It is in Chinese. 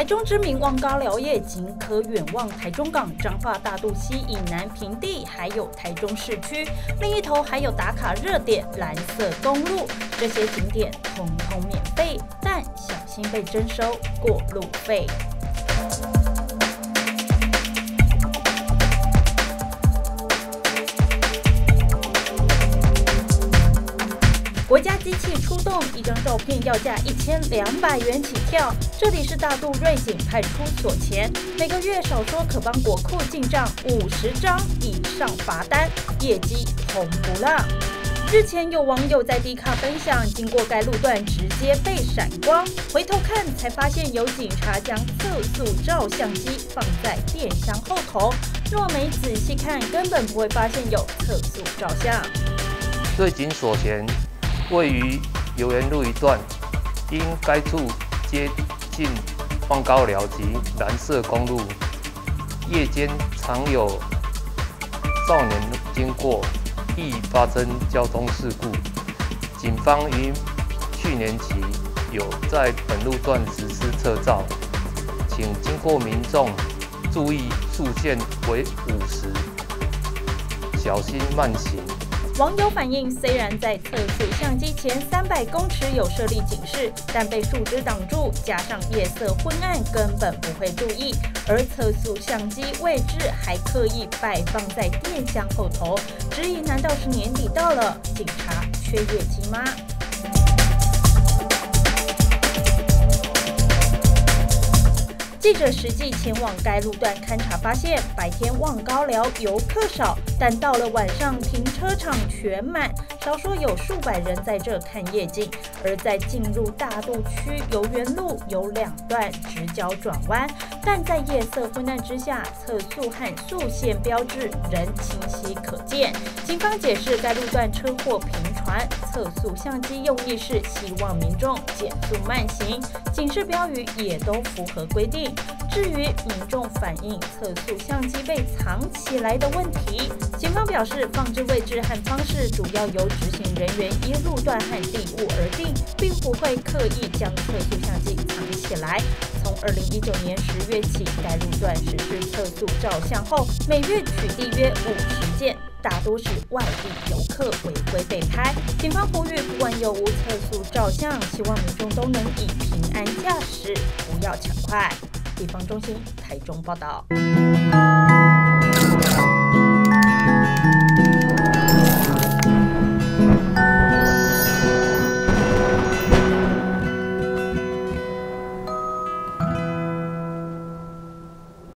台中知名望高寮夜景可远望台中港、彰化大肚溪以南平地，还有台中市区。另一头还有打卡热点蓝色公路，这些景点通通免费，但小心被征收过路费。家机器出动，一张照片要价一千两百元起跳。这里是大渡瑞景派出所前，每个月少说可帮国库进账五十张以上罚单，业绩红不浪。日前有网友在 D 卡分享，经过该路段直接被闪光，回头看才发现有警察将测速照相机放在电箱后头，若没仔细看，根本不会发现有测速照相。瑞景所前。位于游园路一段，因该处接近望高寮及蓝色公路，夜间常有少年经过，易发生交通事故。警方于去年起有在本路段实施测照，请经过民众注意速限为五十，小心慢行。网友反映，虽然在测速相机前三百公尺有设立警示，但被树枝挡住，加上夜色昏暗，根本不会注意。而测速相机位置还刻意摆放在电箱后头，质疑难道是年底到了，警察缺业绩吗？记者实际前往该路段勘察，发现白天望高寮游客少，但到了晚上停车场全满，少说有数百人在这看夜景。而在进入大渡区游园路有两段直角转弯，但在夜色昏暗之下，测速和速线标志仍清晰可见。警方解释，该路段车祸频传，测速相机用意是希望民众减速慢行，警示标语也都符合规定。至于民众反映测速相机被藏起来的问题，警方表示，放置位置和方式主要由执行人员依路段和地物而定，并不会刻意将测速相机藏起来。从二零一九年十月起，该路段实施测速照相后，每月取缔约五十件，大多是外地游客违规被拍。警方呼吁，不管有无测速照相，希望民众都能以平安驾驶，不要抢快。地方中心台中报道。